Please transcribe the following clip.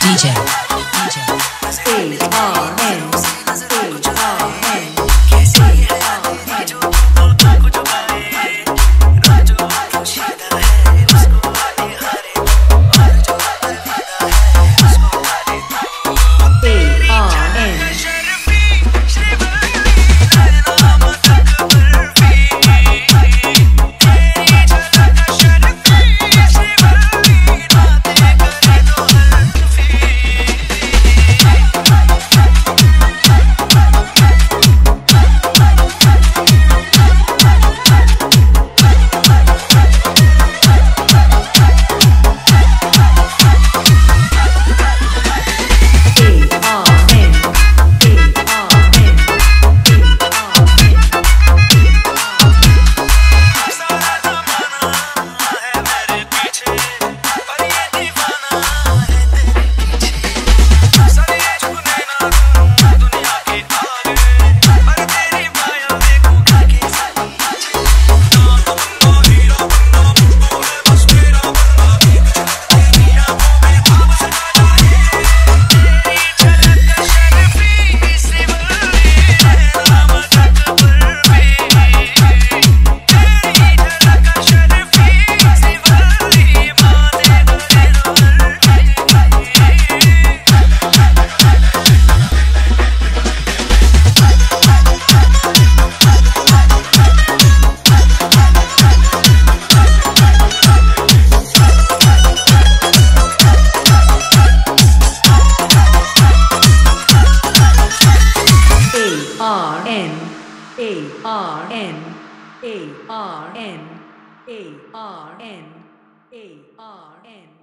DJ. DJ. Uh, R N A R N A R N A R N A R N